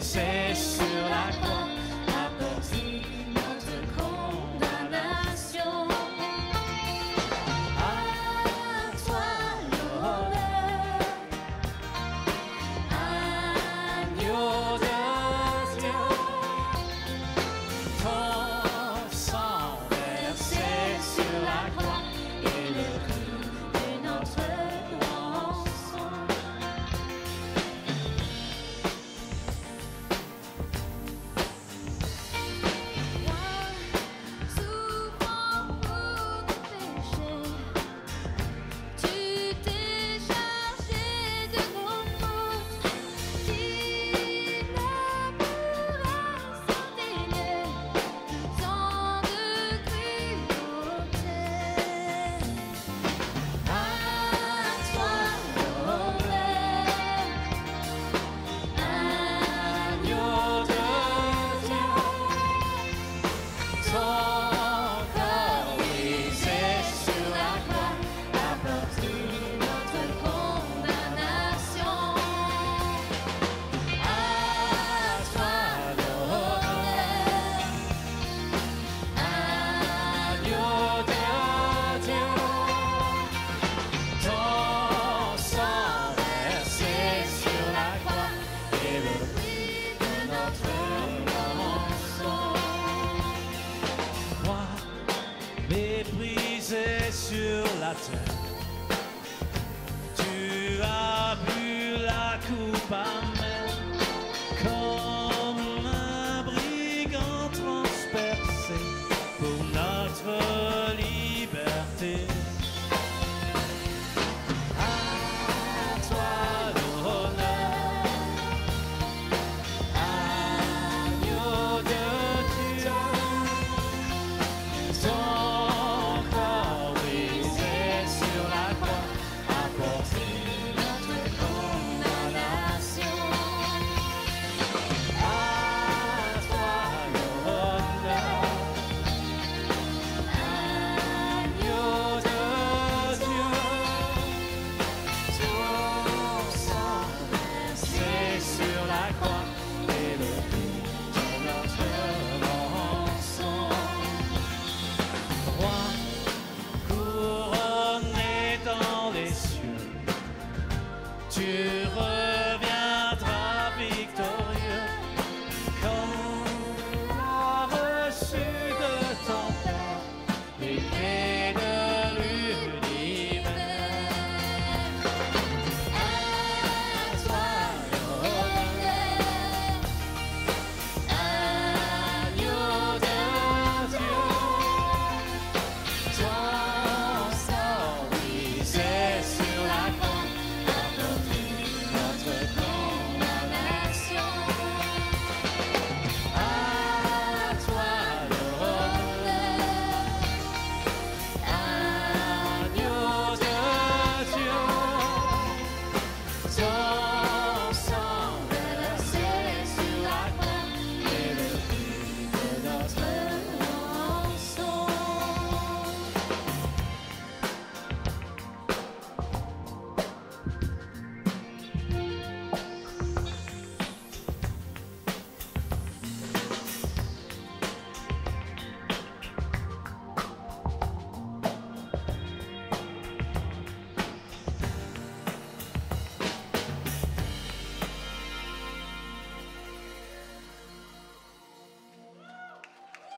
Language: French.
say méprisé sur la terre.